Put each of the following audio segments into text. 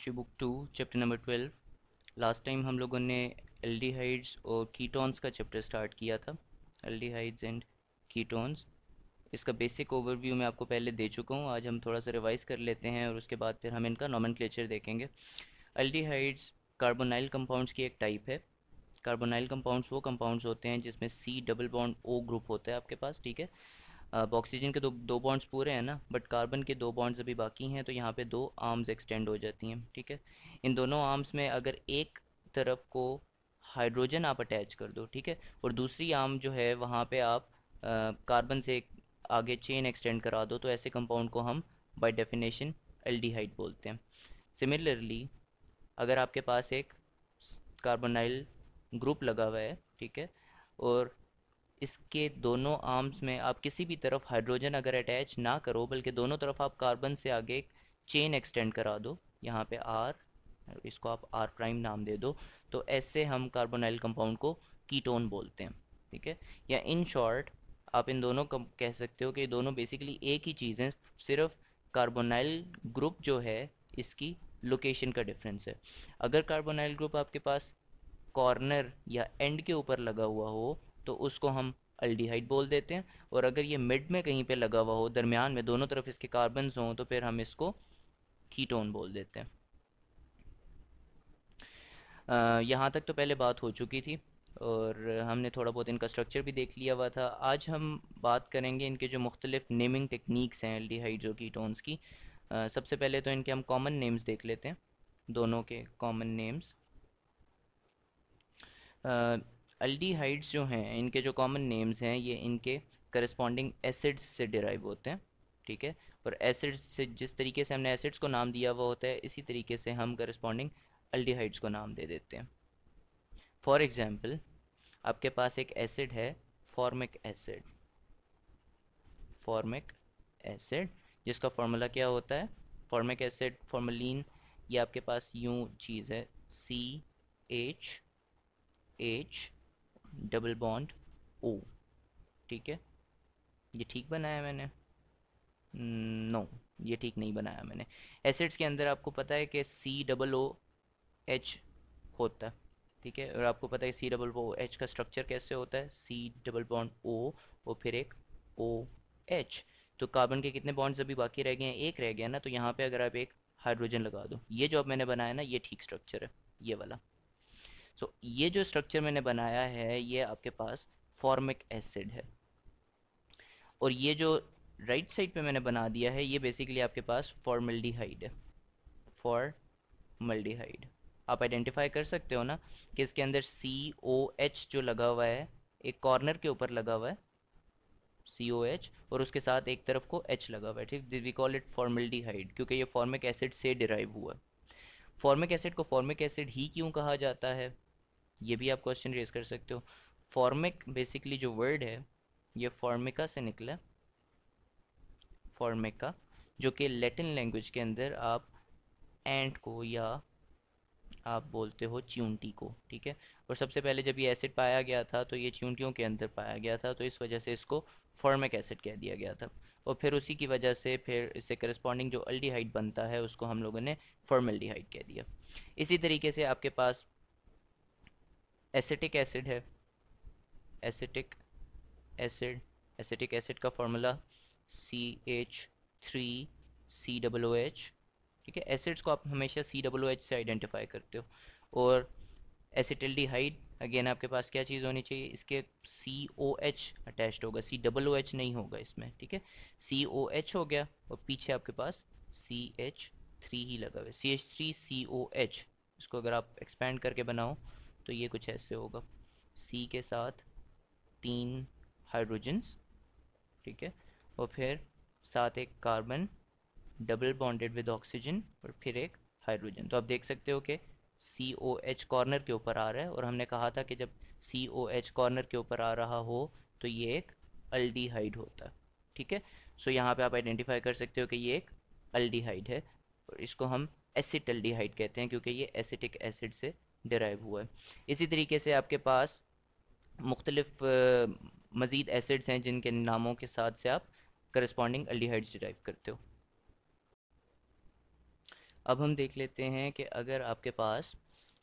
Chemistry book two chapter number twelve last time हम लोगों ने एल्डिहाइड्स और कीटोन्स का चैप्टर स्टार्ट किया था। एल्डिहाइड्स एंड कीटोन्स इसका बेसिक ओवरव्यू मैं आपको पहले दे चुका हूँ। आज हम थोड़ा सा रिवाइज कर लेते हैं और उसके बाद फिर हम इनका नॉमन देखेंगे। एल्डिहाइड्स कार्बोनाइल कंपाउंड्स की एक टाइप है। कार्बोनाइल कंपाउंड्स वो कंपाउंड्स होते हैं जिसमें C double bond O group होता है आपके पास, ठीक है? अब ऑक्सीजन के दो दो बॉन्ड्स पूरे हैं ना बट कार्बन के दो बॉन्ड्स अभी बाकी हैं तो यहाँ पे दो आर्म्स एक्सटेंड हो जाती हैं, ठीक है? इन दोनों आर्म्स में अगर एक तरफ़ को हाइड्रोजन आप अटैच कर दो, ठीक है? और दूसरी आर्म जो है, वहाँ पे आप कार्बन से आगे चेन एक्सटेंड करा दो तो ऐसे कंपाउंड को हम बाई डेफिनेशन एल्डिहाइड बोलते हैं। सिमिलरली अगर आपके पास एक कार्बोनाइल ग्रुप लगा हुआ है, ठीक है? और इसके दोनों आर्म्स में आप किसी भी तरफ़ हाइड्रोजन अगर अटैच ना करो, बल्कि दोनों तरफ़ आप कार्बन से आगे एक चेन एक्सटेंड करा दो, यहाँ पे आर इसको आप आर प्राइम नाम दे दो तो ऐसे हम कार्बोनाइल कंपाउंड को कीटोन बोलते हैं, ठीक है? या इन शॉर्ट आप इन दोनों कह सकते हो कि दोनों बेसिकली एक ही चीज़ हैं, सिर्फ़ कार्बोनाइल ग्रुप जो है, इसकी लोकेशन का डिफरेंस है। अगर कार्बोनाइल ग्रुप आपके पास कॉर्नर या एंड के ऊपर लगा हुआ हो तो उसको हम अल्डिहाइड बोल देते हैं। और अगर ये मिड में कहीं पे लगा हुआ हो दरमियान में दोनों तरफ़ इसके कार्बन हों तो फिर हम इसको कीटोन बोल देते हैं। यहाँ तक तो पहले बात हो चुकी थी और हमने थोड़ा बहुत इनका स्ट्रक्चर भी देख लिया हुआ था। आज हम बात करेंगे इनके जो मुख्तलिफ़ नेमिंग टेक्निक्स हैं एल्डिहाइड्स और कीटोन्स की। आ, सबसे पहले तो इनके हम कॉमन नेम्स देख लेते हैं दोनों के कॉमन नेम्स अल्डीहाइड्स जो हैं, इनके जो कॉमन नेम्स हैं, ये इनके करस्पॉन्डिंग एसिड्स से डिराइव होते हैं, ठीक है? और एसिड्स से जिस तरीके से हमने एसिड्स को नाम दिया हुआ होता है इसी तरीके से हम करस्पॉन्डिंग अल्डीहाइड्स को नाम दे देते हैं। फॉर एग्ज़ाम्पल आपके पास एक एसिड है फॉर्मिक एसिड फॉर्मिक एसिड जिसका फार्मूला क्या होता है? फॉर्मिक एसिड फॉर्मलिन ये आपके पास यूँ चीज़ है C H H double bond O. ठीक है? ये ठीक बनाया मैंने? नो ये ठीक नहीं बनाया मैंने। एसिड्स के अंदर आपको पता है कि सी डबल ओ एच होता है। ठीक है? और आपको पता है सी डबल ओ एच का स्ट्रक्चर कैसे होता है? सी डबल बॉन्ड ओ और फिर एक ओ एच तो कार्बन के कितने बॉन्ड्स अभी बाकी रह गए हैं? एक रह गया ना तो यहाँ पे अगर आप एक हाइड्रोजन लगा दो। ये जो अब मैंने बनाया ना, ये ठीक स्ट्रक्चर है। ये वाला। सो so, ये जो स्ट्रक्चर मैंने बनाया है ये आपके पास फॉर्मिक एसिड है। और ये जो राइट right साइड पे मैंने बना दिया है ये बेसिकली आपके पास फॉर्मल्डिहाइड है। फॉर्मल्डिहाइड आप आइडेंटिफाई कर सकते हो ना कि इसके अंदर सी ओ एच जो लगा हुआ है एक कॉर्नर के ऊपर लगा हुआ है सी ओ एच और उसके साथ एक तरफ़ को एच लगा हुआ है ठीक? वी कॉल इट फॉर्मल्डिहाइड क्योंकि ये फॉर्मिक एसिड से डिराइव हुआ है। फॉर्मिक एसिड को फॉर्मिक एसिड ही क्यों कहा जाता है? ये भी आप क्वेश्चन रेज कर सकते हो। फॉर्मिक बेसिकली जो वर्ड है, ये फॉर्मिका से निकला। फॉर्मिका जो कि लेटिन लैंग्वेज के अंदर आप एंट को या आप बोलते हो च्यूंटी को, ठीक है? और सबसे पहले जब ये एसिड पाया गया था तो ये च्यूंटियों के अंदर पाया गया था तो इस वजह से इसको फॉर्मिक एसिड कह दिया गया था। और फिर उसी की वजह से फिर इससे करस्पॉन्डिंग जो अल्डिहाइड बनता है, उसको हम लोगों ने फॉर्मल्डिहाइड कह दिया। इसी तरीके से आपके पास एसिटिक एसिड है। एसिटिक एसिड एसिटिक एसिड का formula C H three C double H ठीक है? एसिड्स को आप हमेशा सी डबल एच से आइडेंटिफाई करते हो। और एसिटिल्डिहाइड अगेन आपके पास क्या चीज़ होनी चाहिए? इसके सी ओ एच अटैच्ड होगा। सी डबल ओ एच नहीं होगा इसमें, ठीक है? सी ओ एच हो गया और पीछे आपके पास सी एच थ्री ही लगा हुआ है। C H three C O H इसको अगर आप एक्सपेंड करके बनाओ तो ये कुछ ऐसे होगा। सी के साथ तीन हाइड्रोजन्स ठीक है? और फिर साथ एक carbon double bonded with oxygen और फिर एक हाइड्रोजन तो आप देख सकते हो कि सी ओ एच कॉर्नर के ऊपर आ रहा है और हमने कहा था कि जब सी ओ एच कॉर्नर के ऊपर आ रहा हो तो ये एक अल्डीहाइड होता है, ठीक है? सो यहाँ पे आप आइडेंटिफाई कर सकते हो कि ये एक अल्डीहाइड है और इसको हम एसिटल्डिहाइड कहते हैं क्योंकि ये एसिटिक एसिड से डिराइव हुआ है। इसी तरीके से आपके पास मुख्तलिफ़ मज़ीद एसिड्स हैं जिनके नामों के साथ से आप करस्पॉन्डिंग अल्डिहाइड्स डिराइव करते हो। अब हम देख लेते हैं कि अगर आपके पास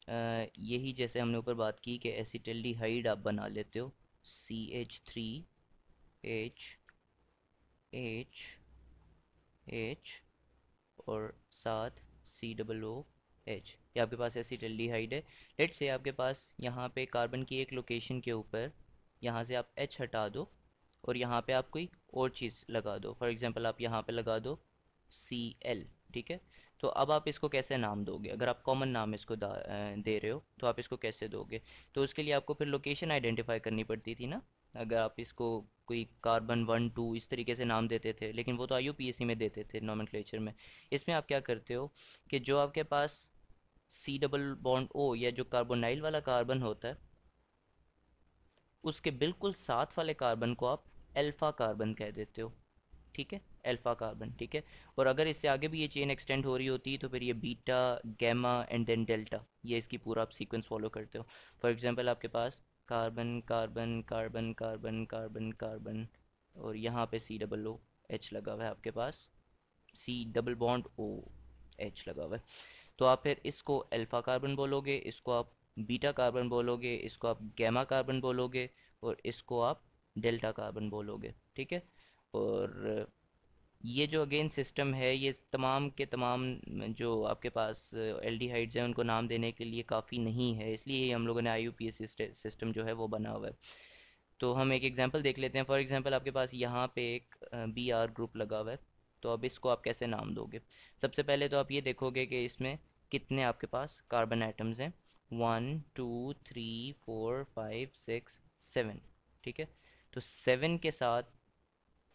यही जैसे हमने ऊपर बात की कि एसिटल्डिहाइड आप बना लेते हो C H three H H H और साथ सी डबल ओ एच ये आपके पास एसिटल्डिहाइड है। लेट से आपके पास यहाँ पे कार्बन की एक लोकेशन के ऊपर, यहाँ से आप एच हटा दो और यहाँ पे आप कोई और चीज़ लगा दो। फॉर एग्ज़ाम्पल आप यहाँ पे लगा दो सी एल ठीक है? तो अब आप इसको कैसे नाम दोगे? अगर आप कॉमन नाम इसको दे रहे हो तो आप इसको कैसे दोगे? तो उसके लिए आपको फिर लोकेशन आइडेंटिफाई करनी पड़ती थी ना? अगर आप इसको कोई कार्बन वन टू इस तरीके से नाम देते थे, लेकिन वो तो आई में देते थे नॉमेनक्लेचर में। इसमें आप क्या करते हो कि जो आपके पास सी डबल बॉन्ड ओ या जो कार्बोनाइल वाला कार्बन होता है, उसके बिल्कुल साथ वाले कार्बन को आप अल्फ़ा कार्बन कह देते हो। ठीक है? अल्फ़ा कार्बन ठीक है? और अगर इससे आगे भी ये चेन एक्सटेंड हो रही होती तो फिर ये beta gamma and then delta ये इसकी पूरा आप सीक्वेंस फॉलो करते हो। फॉर एग्जांपल आपके पास carbon carbon carbon carbon carbon carbon और यहाँ पे सी डबल ओ एच लगा हुआ है आपके पास। C double bond O H लगा हुआ है। तो आप फिर इसको अल्फ़ा कार्बन बोलोगे, इसको आप बीटा कार्बन बोलोगे, इसको आप गैमा कार्बन बोलोगे और इसको आप डेल्टा कार्बन बोलोगे, ठीक है? और ये जो अगेन सिस्टम है, ये तमाम के तमाम जो आपके पास एल्डिहाइड्स हैं, उनको नाम देने के लिए काफ़ी नहीं है, इसलिए हम लोगों ने आई यू सिस्टम जो है वो बना हुआ है। तो हम एक एग्जांपल देख लेते हैं। फॉर एग्जांपल आपके पास यहाँ पे एक बी आर ग्रुप लगा हुआ है। तो अब इसको आप कैसे नाम दोगे? सबसे पहले तो आप ये देखोगे कि इसमें कितने आपके पास कार्बन आइटम्स हैं। One two three four five six seven ठीक है? तो सेवन के साथ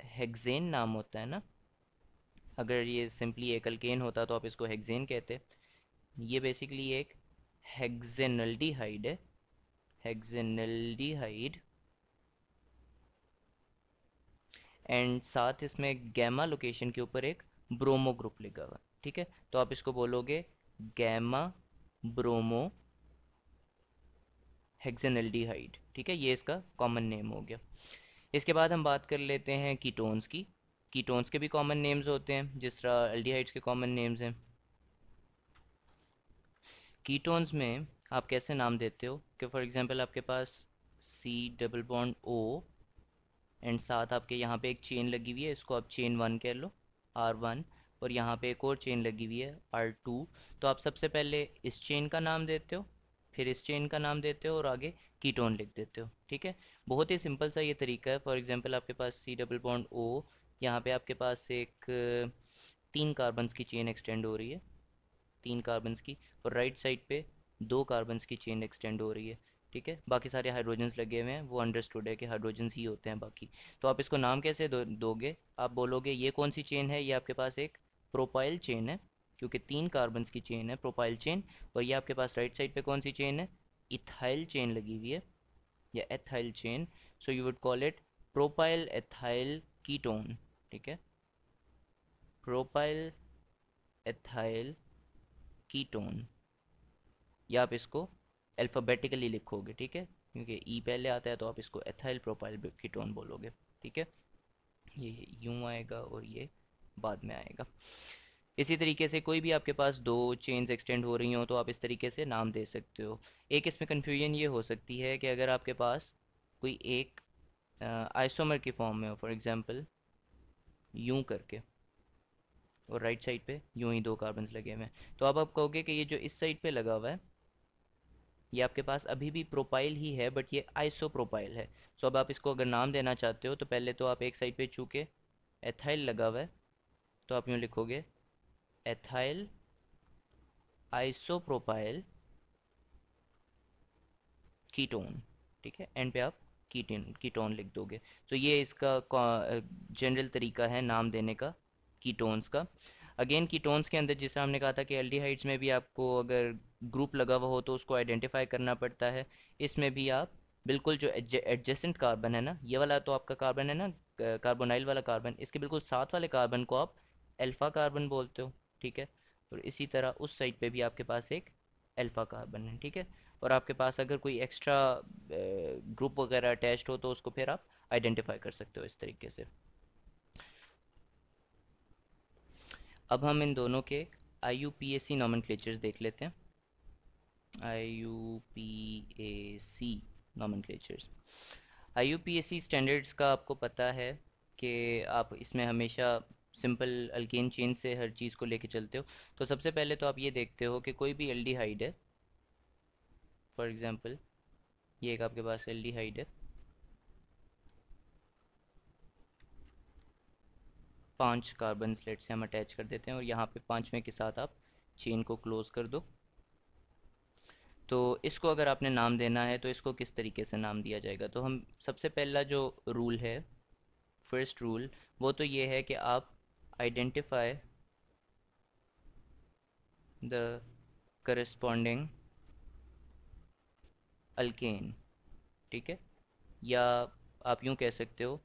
हेक्सेन नाम होता है ना? अगर ये सिंपली एक अल्केन होता तो आप इसको हेक्सेन कहते। ये बेसिकली एक हेक्सेनल्डिहाइड है। हेक्सेनल्डिहाइड एंड साथ इसमें गैमा लोकेशन के ऊपर एक ब्रोमो ग्रुप लिखा हुआ ठीक है? तो आप इसको बोलोगे गैमा ब्रोमो हेक्सेनल्डिहाइड ठीक है? ये इसका कॉमन नेम हो गया। इसके बाद हम बात कर लेते हैं कीटोन्स की। कीटोन्स के भी कॉमन नेम्स होते हैं, जिस तरह एल्डिहाइड्स के कॉमन नेम्स हैं। कीटोन्स में आप कैसे नाम देते हो? कि फॉर एग्जांपल आपके पास C double bond O and साथ आपके यहाँ पे एक चेन लगी हुई है, इसको आप चेन वन कह लो आर वन और यहाँ पे एक और चेन लगी हुई है आर टू तो आप सबसे पहले इस चेन का नाम देते हो, फिर इस चेन का नाम देते हो, और आगे कीटोन लिख देते हो ठीक है? बहुत ही सिंपल सा ये तरीका है। फॉर एग्जांपल आपके पास सी डबल बॉन्ड ओ यहाँ पे आपके पास एक तीन कार्बन्स की चेन एक्सटेंड हो रही है। तीन कार्बन्स की और राइट साइड पे दो कार्बन्स की चेन एक्सटेंड हो रही है ठीक है? बाकी सारे हाइड्रोजन्स लगे हुए हैं वो अंडरस्टूड है कि हाइड्रोजन्स ही होते हैं बाकी। तो आप इसको नाम कैसे दो, दोगे? आप बोलोगे ये कौन सी चेन है? ये आपके पास एक प्रोपाइल चेन है क्योंकि तीन कार्बन्स की चेन है प्रोपाइल चेन और ये आपके पास राइट साइड पे कौन सी चेन है? इथाइल चेन लगी हुई है, या ethyl chain so you would call it propyl ethyl ketone ठीक है? प्रोपाइल एथाइल कीटोन या आप इसको अल्फ़ाबेटिकली लिखोगे, ठीक है? क्योंकि ई e पहले आता है तो आप इसको एथाइल प्रोपाइल कीटोन बोलोगे, ठीक है? ये यूँ आएगा और ये बाद में आएगा। इसी तरीके से कोई भी आपके पास दो चेन्स एक्सटेंड हो रही हो तो आप इस तरीके से नाम दे सकते हो। एक इसमें कन्फ्यूज़न ये हो सकती है कि अगर आपके पास कोई एक आइसोमर की फॉर्म में हो फॉर एग्ज़ाम्पल यूँ करके, और राइट साइड पे यूँ ही दो कार्बन लगे हुए हैं तो अब आप कहोगे कि ये जो इस साइड पे लगा हुआ है, ये आपके पास अभी भी प्रोपाइल ही है बट ये आइसो प्रोपाइल है। सो अब आप इसको अगर नाम देना चाहते हो तो पहले तो आप एक साइड पे चूँके एथाइल लगा हुआ है तो आप यूँ लिखोगे एथाइल आइसोप्रोपाइल कीटोन ठीक है? एंड पे आप कीटोन कीटोन लिख दोगे। तो ये इसका जनरल तरीका है नाम देने का कीटोन्स का। अगेन कीटोन्स के अंदर जैसा हमने कहा था कि एल्डिहाइड्स में भी आपको अगर ग्रुप लगा हुआ हो तो उसको आइडेंटिफाई करना पड़ता है। इसमें भी आप बिल्कुल जो एडजेसेंट कार्बन है ना, ये वाला तो आपका कार्बन है ना कार्बोनाइल वाला कार्बन इसके बिल्कुल साथ वाले कार्बन को आप एल्फा कार्बन बोलते हो। ठीक है? और इसी तरह उस साइड पे भी आपके पास एक अल्फ़ा कार्बन है, ठीक है? और आपके पास अगर कोई एक्स्ट्रा ग्रुप वगैरह अटैच्ड हो तो उसको फिर आप आइडेंटिफाई कर सकते हो इस तरीके से। अब हम इन दोनों के I U P S C नॉमन देख लेते हैं। I U P A C नॉमन I U P S C standards का आपको पता है कि आप इसमें हमेशा सिंपल अल्केन चेन से हर चीज़ को लेके चलते हो। तो सबसे पहले तो आप ये देखते हो कि कोई भी एल्डिहाइड है, फॉर एग्ज़ाम्पल ये एक आपके पास एल्डिहाइड है। पाँच कार्बन स्लेट से हम अटैच कर देते हैं और यहाँ पे पाँचवें के साथ आप चेन को क्लोज कर दो। तो इसको अगर आपने नाम देना है तो इसको किस तरीके से नाम दिया जाएगा? तो हम सबसे पहला जो रूल है, फ़र्स्ट रूल, वो तो ये है कि आप आइडेंटिफाई द करस्पॉन्डिंग अल्केन ठीक है? या आप यूँ कह सकते हो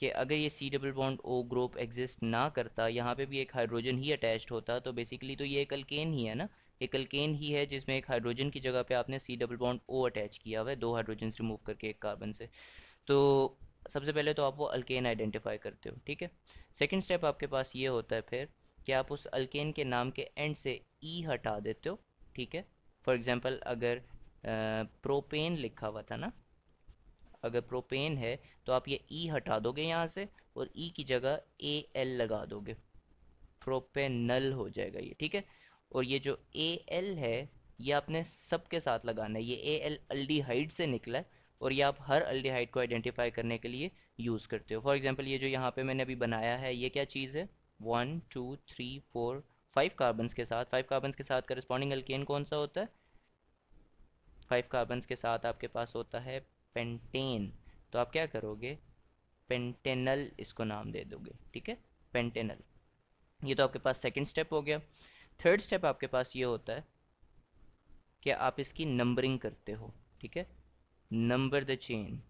कि अगर ये C double bond O group exist ना करता, यहाँ पे भी एक हाइड्रोजन ही अटैच्ड होता तो बेसिकली तो ये एक अल्केन ही है ना? एक अल्केन ही है जिसमें एक हाइड्रोजन की जगह पे आपने C double bond O attach किया हुआ है, दो हाइड्रोजन रिमूव करके एक कार्बन से। तो सबसे पहले तो आप वो अल्केन आइडेंटिफाई करते हो, ठीक है? सेकेंड स्टेप आपके पास ये होता है फिर कि आप उस अल्केन के नाम के एंड से ई e हटा देते हो, ठीक है? फॉर एग्ज़ाम्पल अगर प्रोपेन लिखा हुआ था ना, अगर प्रोपेन है तो आप ये ई e हटा दोगे यहाँ से और ई e की जगह ए एल लगा दोगे। प्रोपेनल हो जाएगा ये, ठीक है? और ये जो ए एल है, ये आपने सबके साथ लगाना है, ये ए एल अल्डीहाइड से निकला है और ये आप हर अल्डीहाइड को आइडेंटिफाई करने के लिए यूज़ करते हो। फॉर एग्जांपल, ये जो यहाँ पे मैंने अभी बनाया है, ये क्या चीज़ है? One, two, three, four, five carbons के साथ। फाइव कार्बन्स के साथ करस्पॉन्डिंग अल्केन कौन सा होता है? फाइव कार्बन्स के साथ आपके पास होता है पेंटेन तो आप क्या करोगे? पेंटेनल इसको नाम दे दोगे, ठीक है? पेंटेनल ये तो आपके पास सेकंड स्टेप हो गया। थर्ड स्टेप आपके पास ये होता है कि आप इसकी नंबरिंग करते हो, ठीक है? नंबर द चेन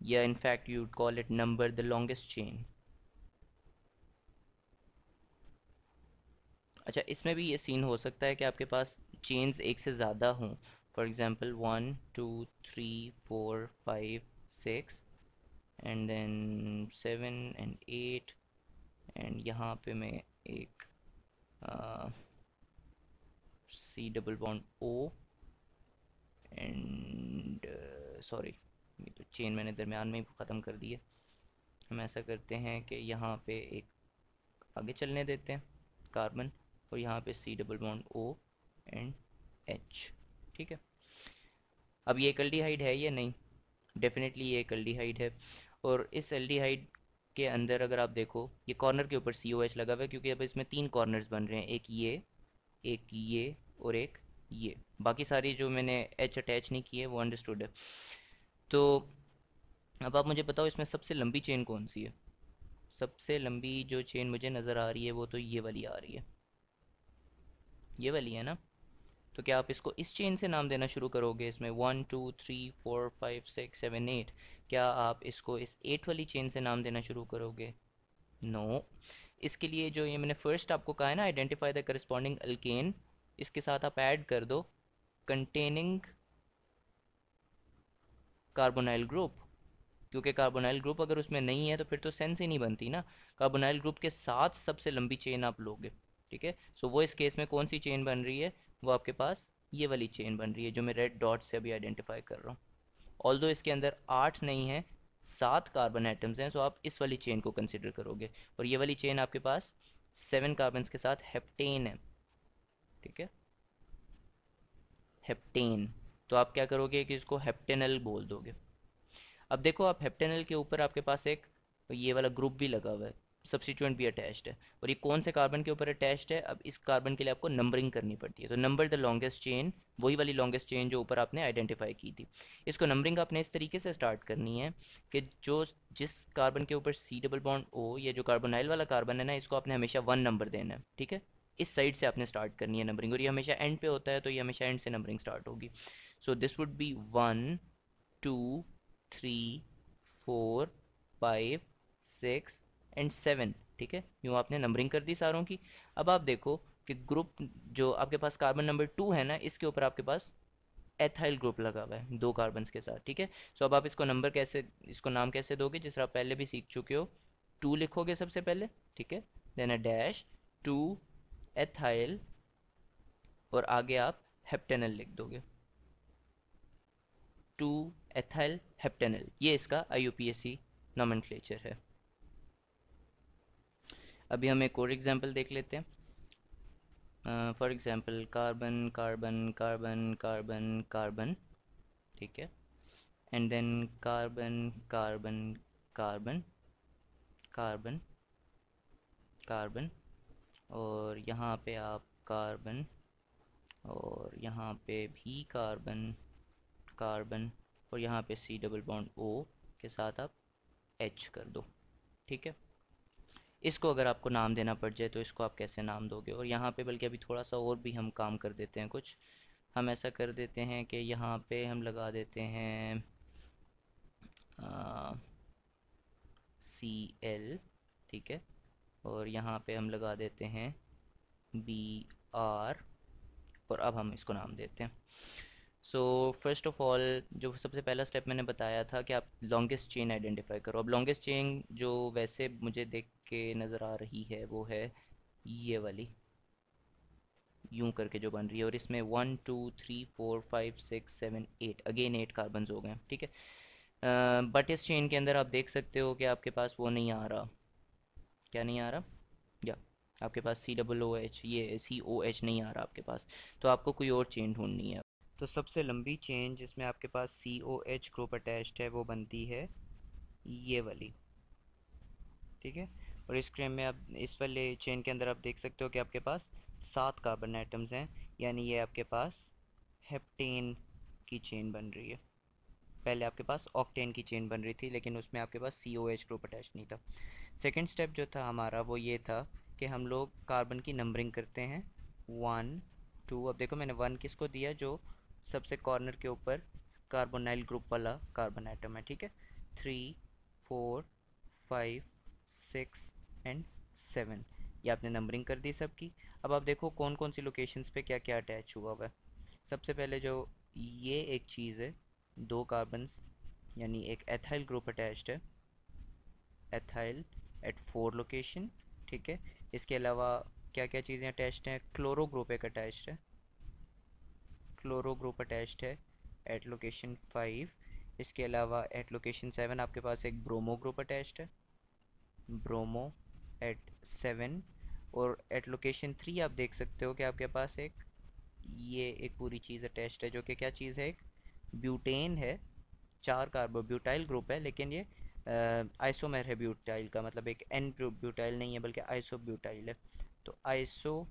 या in fact you call it number the longest chain अच्छा इसमें भी ये सीन हो सकता है कि आपके पास चेन्स एक से ज़्यादा हों। For example 1 2 3 4 5 6 and then 7 and 8 and यहाँ पे मैं एक C double bond O and sorry तो चेन मैंने दरमियान में ही ख़त्म कर दी है। हम ऐसा करते हैं कि यहाँ पे एक आगे चलने देते हैं कार्बन और यहाँ पे C double bond O and H ठीक है? अब ये एल्डिहाइड है या नहीं? डेफिनेटली ये एल्डिहाइड है। और इस एल्डिहाइड के अंदर अगर आप देखो, ये कॉर्नर के ऊपर सी ओ एच लगा हुआ है, क्योंकि अब इसमें तीन कॉर्नर्स बन रहे हैं, एक ये एक ये और एक ये, बाकी सारी जो मैंने एच अटैच नहीं की है, वो अंडरस्टूड है। तो अब आप मुझे बताओ, इसमें सबसे लंबी चेन कौन सी है? सबसे लंबी जो चेन मुझे नज़र आ रही है, वो तो ये वाली आ रही है। ये वाली है ना? तो क्या आप इसको इस चेन से नाम देना शुरू करोगे, इसमें one two three four five six seven eight क्या आप इसको इस एट वाली चेन से नाम देना शुरू करोगे? No no. इसके लिए जो ये मैंने फ़र्स्ट आपको कहा है ना आइडेंटिफाई द करस्पॉन्डिंग अल्केन इसके साथ आप ऐड कर दो कंटेनिंग कार्बोनाइल ग्रुप क्योंकि कार्बोनाइल ग्रुप अगर उसमें नहीं है तो फिर तो सेंस ही नहीं बनती ना। कार्बोनाइल ग्रुप के साथ सबसे लंबी चेन आप लोगे, ठीक है? सो वो इस केस में कौन सी चेन बन रही है? वो आपके पास ये वाली चेन बन रही है, जो मैं रेड डॉट से अभी आइडेंटिफाई कर रहा हूँ। ऑल इसके अंदर आठ नहीं है, सात कार्बन आइटम्स हैं सो आप इस वाली चेन को कंसिडर करोगे। और ये वाली चेन आपके पास सेवन कार्बन के साथ हेप्टेन है। ठीक है? हेप्टेन तो आप क्या करोगे कि इसको हेप्टेनल बोल दोगे? अब देखो, आप हेप्टेनल के ऊपर आपके पास एक ये वाला ग्रुप भी लगा हुआ है सब्सिट्यूएंट भी अटैच्ड है। और ये कौन से कार्बन के ऊपर अटैच्ड है? अब इस कार्बन के लिए आपको नंबरिंग करनी पड़ती है। तो नंबर द लॉन्गेस्ट चेन वही वाली लॉन्गेस्ट चेन जो ऊपर आपने आइडेंटिफाई की थी। इसको नंबरिंग आपने इस तरीके से स्टार्ट करनी है कि जो जिस कार्बन के ऊपर सी डबल बॉन्ड ओ ये जो कार्बोनाइल वाला कार्बन है ना, इसको आपने हमेशा वन नंबर देना है, ठीक है? इस साइड से आपने स्टार्ट करनी है नंबरिंग और ये हमेशा एंड पे होता है तो ये हमेशा एंड से नंबरिंग स्टार्ट होगी। So this would be one two three four five six and seven ठीक है? यूँ आपने नंबरिंग कर दी सारों की। अब आप देखो कि ग्रुप जो आपके पास कार्बन नंबर टू है ना, इसके ऊपर आपके पास एथाइल ग्रुप लगा हुआ है, दो कार्बन के साथ, ठीक है? सो अब आप इसको नंबर कैसे, इसको नाम कैसे दोगे, जिस आप पहले भी सीख चुके हो टू लिखोगे सबसे पहले, ठीक है? Then a dash two ethyl और आगे आप हेप्टेनल लिख दोगे। टू एथाइल हेप्टेनल ये इसका आई नॉमेनक्लेचर है। अभी हम एक और एग्जांपल देख लेते हैं। For example carbon carbon carbon carbon carbon ठीक है? And then carbon carbon carbon carbon carbon और यहाँ पे आप कार्बन और यहाँ पे भी कार्बन कार्बन और यहाँ पे सी डबल बॉन्ड ओ के साथ आप एच कर दो, ठीक है? इसको अगर आपको नाम देना पड़ जाए तो इसको आप कैसे नाम दोगे? और यहाँ पे बल्कि अभी थोड़ा सा और भी हम काम कर देते हैं कुछ। हम ऐसा कर देते हैं कि यहाँ पे हम लगा देते हैं सी एल ठीक है? और यहाँ पे हम लगा देते हैं बी आर और अब हम इसको नाम देते हैं। सो फ़र्स्ट ऑफ़ ऑल जो सबसे पहला स्टेप मैंने बताया था कि आप लॉन्गेस्ट चेन आइडेंटिफाई करो। अब लॉन्गेस्ट चेन जो वैसे मुझे देख के नज़र आ रही है, वो है ये वाली। यूँ करके जो बन रही है, और इसमें one two three four five six seven eight again eight carbon हो गए, ठीक है? बट इस चेन के अंदर आप देख सकते हो कि आपके पास वो नहीं आ रहा। क्या नहीं आ रहा? या, आपके पास सी डबल ओ एच ये सी ओ एच नहीं आ रहा आपके पास तो आपको कोई और चेन ढूंढनी है। तो सबसे लंबी चेन जिसमें आपके पास C O H group attached है, वो बनती है ये वाली। ठीक है? और इस क्रम में आप, इस वाले चेन के अंदर आप देख सकते हो कि आपके पास सात कार्बन आइटम्स हैं, यानी ये आपके पास हेप्टेन की चेन बन रही है। पहले आपके पास ऑक्टेन की चेन बन रही थी, लेकिन उसमें आपके पास C O H group attach नहीं था। सेकेंड स्टेप जो था हमारा वो ये था कि हम लोग कार्बन की नंबरिंग करते हैं। वन टू अब देखो मैंने वन किसको दिया जो सबसे कॉर्नर के ऊपर कार्बोनाइल ग्रुप वाला कार्बन आइटम है, ठीक है? Three four five six and seven ये आपने नंबरिंग कर दी सबकी। अब आप देखो कौन कौन सी लोकेशंस पे क्या क्या अटैच हुआ हुआ है। सबसे पहले जो ये एक चीज़ है, दो कार्बन यानी एक एथाइल ग्रुप अटैच्ड है। एथाइल एट फोर लोकेशन ठीक है? इसके अलावा क्या क्या चीज़ें अटैच्ड हैं? क्लोरो ग्रुप एक अटैच्ड है। क्लोरो ग्रुप अटैच्ड है एट लोकेशन फाइव इसके अलावा एट लोकेशन सेवन आपके पास एक ब्रोमो ग्रुप अटैच्ड है। ब्रोमो एट सेवन और एट लोकेशन थ्री आप देख सकते हो कि आपके पास एक, ये एक पूरी चीज़ अटैच्ड है, जो कि क्या चीज़ है? एक ब्यूटेन है। चार कार्बो ब्यूटाइल ग्रुप है, लेकिन ये आइसोमेर है ब्यूटाइल का मतलब एक एन ब्यूटाइल नहीं है बल्कि आइसो ब्यूटाइल है। तो आइसो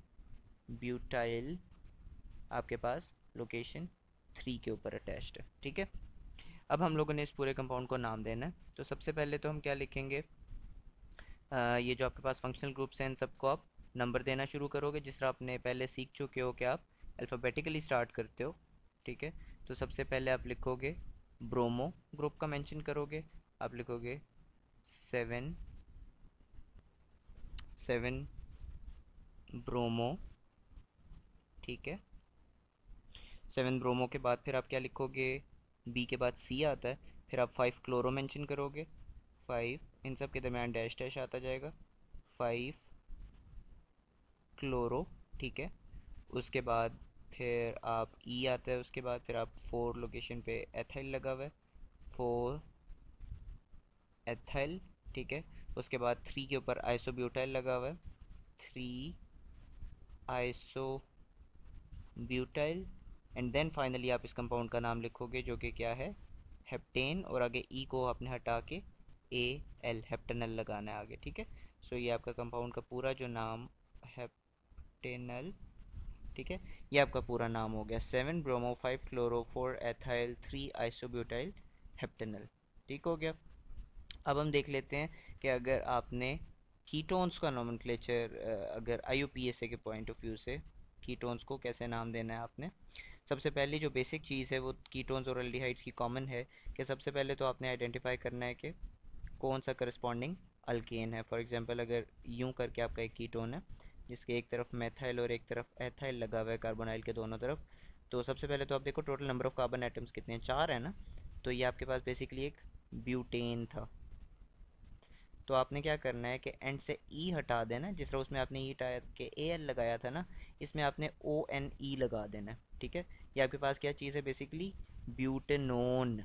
ब्यूटाइल आपके पास लोकेशन थ्री के ऊपर अटैच्ड है ठीक है? अब हम लोगों ने इस पूरे कंपाउंड को नाम देना है। तो सबसे पहले तो हम क्या लिखेंगे? आ, ये जो आपके पास फंक्शनल ग्रुप्स हैं इन सबको आप नंबर देना शुरू करोगे जिस तरह आपने पहले सीख चुके हो कि आप अल्फ़ाबेटिकली स्टार्ट करते हो ठीक है? तो सबसे पहले आप लिखोगे ब्रोमो ग्रुप का मेंशन करोगे आप लिखोगे सेवन सेवन ब्रोमो, ठीक है? सेवन ब्रोमो के बाद फिर आप क्या लिखोगे? बी के बाद सी आता है, फिर आप फाइव क्लोरो मेंशन करोगे फाइव इन सब के दरमियान डैश डैश आता जाएगा फाइव क्लोरो ठीक है? उसके बाद फिर आप ई e आता है, उसके बाद फिर आप फोर लोकेशन पे एथाइल लगा हुआ है फोर एथाइल ठीक है? उसके बाद थ्री के ऊपर आइसोब्यूटाइल लगा हुआ है। Three isobutyl and then finally आप इस कंपाउंड का नाम लिखोगे, जो कि क्या है? हेप्टेन और आगे ई e को आपने हटा के ए एल हेप्टेनल लगाना है आगे, ठीक है? सो ये आपका कंपाउंड का पूरा जो नाम हेप्टेनल ठीक है? ये आपका पूरा नाम हो गया। Seven bromo five chloro four ethyl three isobutyl heptanal ठीक हो गया? अब हम देख लेते हैं कि अगर आपने कीटोन्स का नॉमन अगर आई के पॉइंट ऑफ़ व्यू से कीटोन्स को कैसे नाम देना है आपने? सबसे पहले जो बेसिक चीज़ है वो कीटोन्स और एल्डिहाइड्स की कॉमन है कि सबसे पहले तो आपने आइडेंटिफाई करना है कि कौन सा करस्पॉन्डिंग अल्केन है। फॉर एग्जांपल अगर यूँ करके आपका एक कीटोन है, जिसके एक तरफ़ मेथाइल और एक तरफ़ एथाइल लगा हुआ है कार्बोनाइल के दोनों तरफ़ तो सबसे पहले तो आप देखो total number of carbon atoms कितने हैं? चार है ना? तो ये आपके पास बेसिकली एक ब्यूटेन था। तो आपने क्या करना है कि एंड से ई e हटा देना जिस तरह उसमें आपने ई हटाया कि ए एल लगाया था ना, इसमें आपने ओ एन ई लगा देना ठीक है? ये आपके पास क्या चीज़ है बेसिकली ब्यूटेनोन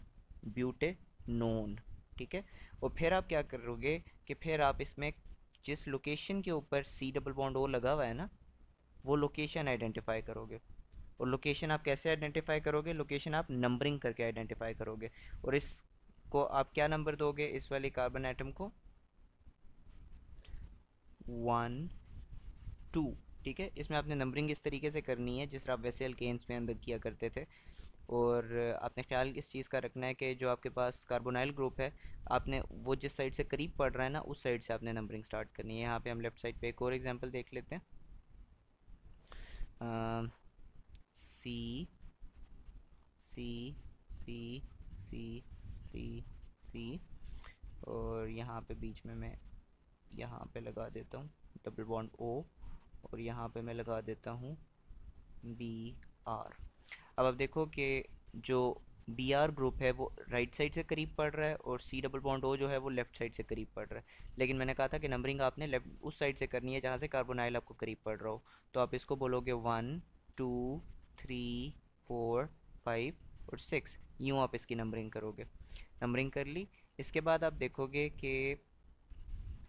ब्यूटेनोन ठीक है? और फिर आप क्या करोगे कि फिर आप इसमें जिस लोकेशन के ऊपर सी डबल बॉन्ड ओ लगा हुआ है ना, वो लोकेशन आइडेंटिफाई करोगे। और लोकेशन आप कैसे आइडेंटिफाई करोगे? लोकेशन आप नंबरिंग करके आइडेंटिफाई करोगे। और इसको आप क्या नंबर दोगे? इस वाले कार्बन आइटम को? वन, टू, ठीक है? इसमें आपने नंबरिंग इस तरीके से करनी है, जिस तरह आप वैसे अल्केन्स में अंदर किया करते थे। और आपने ख्याल इस चीज़ का रखना है कि जो आपके पास कार्बोनाइल ग्रुप है, आपने वो जिस साइड से करीब पड़ रहा है ना, उस साइड से आपने नंबरिंग स्टार्ट करनी है। यहाँ पे हम लेफ़्ट साइड पे एक और एग्जांपल देख लेते हैं। सी सी सी सी सी सी और यहाँ पे बीच में मैं यहाँ पे लगा देता हूँ डबल बॉन्ड ओ और यहाँ पे मैं लगा देता हूँ बी आर अब आप देखो कि जो बी आर ग्रुप है वो राइट साइड से करीब पड़ रहा है और सी डबल बॉन्ड ओ जो है वो लेफ़्ट साइड से करीब पड़ रहा है। लेकिन मैंने कहा था कि नंबरिंग आपने लेफ़्ट उस साइड से करनी है जहाँ से कार्बोनाइल आपको करीब पड़ रहा हो। तो आप इसको बोलोगे one two three four five और सिक्स यूँ आप इसकी नंबरिंग करोगे। नंबरिंग कर ली। इसके बाद आप देखोगे कि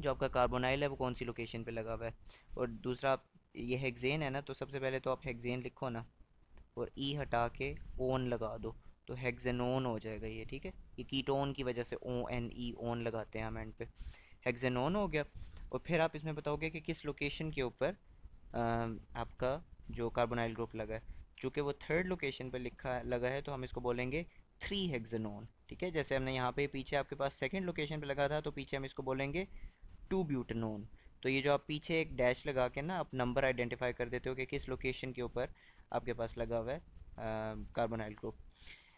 जो आपका कार्बोनाइल है, वो कौन सी लोकेशन पे लगा हुआ है? और दूसरा ये हेक्सेन है ना तो सबसे पहले तो आप हेक्सेन लिखो ना, और ई e हटा के ओन लगा दो तो हेक्सेनोन हो जाएगा ये, ठीक है? ये कीटोन की वजह से ओ एन ई ओन लगाते हैं हम एंड पे। हेक्सेनोन हो गया, और फिर आप इसमें बताओगे कि किस लोकेशन के ऊपर आपका जो कार्बोनाइल ग्रुप लगा है। चूँकि वो थर्ड लोकेशन पर लिखा, लगा है तो हम इसको बोलेंगे थ्री हेक्सेनोन ठीक है? जैसे हमने यहाँ पे पीछे आपके पास सेकंड लोकेशन पे लगा था तो पीछे हम इसको बोलेंगे टू ब्यूटनोन। तो ये जो आप पीछे एक डैश लगा के ना, आप नंबर आइडेंटिफाई कर देते हो कि किस लोकेशन के ऊपर आपके पास लगा हुआ है कार्बोनाइल ग्रुप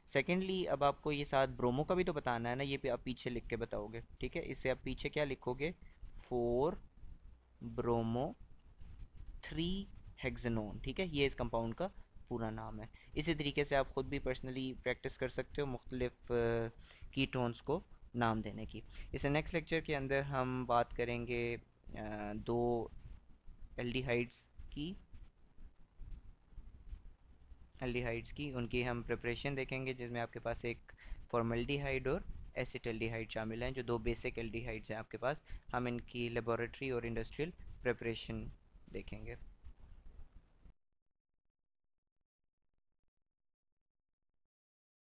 सेकेंडली, अब आपको ये साथ ब्रोमो का भी तो बताना है ना, ये आप पीछे लिख के बताओगे, ठीक है? इससे आप पीछे क्या लिखोगे? फोर ब्रोमो थ्री हेक्सेनोन, ठीक है? ये इस कंपाउंड का पूरा नाम है। इसी तरीके से आप ख़ुद भी पर्सनली प्रैक्टिस कर सकते हो, मुख्तलिफ़ कीटोन्स को। नाम देने की। इस नेक्स्ट लेक्चर के अंदर हम बात करेंगे दो एल्डिहाइड्स की। एल्डिहाइड्स की, उनकी हम प्रिपरेशन देखेंगे, जिसमें आपके पास एक फॉर्मल्डिहाइड और एसिटल्डिहाइड शामिल हैं, जो दो बेसिक एल्डिहाइड्स हैं आपके पास। हम इनकी लेबोरेटरी और इंडस्ट्रियल प्रिपरेशन देखेंगे।